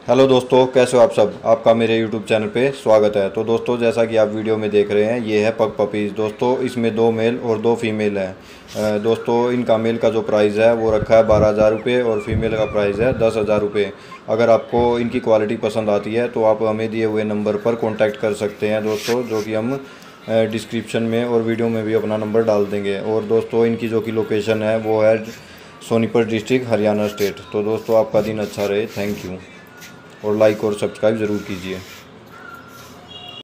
Hello दोस्तों, कैसे हो आप सब? आपका मेरे यूट्यूब चैनल पे स्वागत है। तो दोस्तों, जैसा कि आप वीडियो में देख रहे हैं, ये है पग पपीज़ दोस्तों, इसमें दो मेल और दो फीमेल हैं। दोस्तों, इनका मेल का जो प्राइस है, वो रखा है बारह हज़ार रुपये और फीमेल का प्राइस है दस हज़ार रुपये। अगर आपको इनकी क्वालिटी पसंद आती है तो आप हमें दिए हुए नंबर पर कॉन्टैक्ट कर सकते हैं दोस्तों, जो कि हम डिस्क्रिप्शन में और वीडियो में भी अपना नंबर डाल देंगे। और दोस्तों, इनकी जो कि लोकेशन है, वो है सोनीपत डिस्ट्रिक्ट हरियाणा स्टेट तो दोस्तों, आपका दिन अच्छा रहे। थैंक यू और लाइक और सब्सक्राइब ज़रूर कीजिए।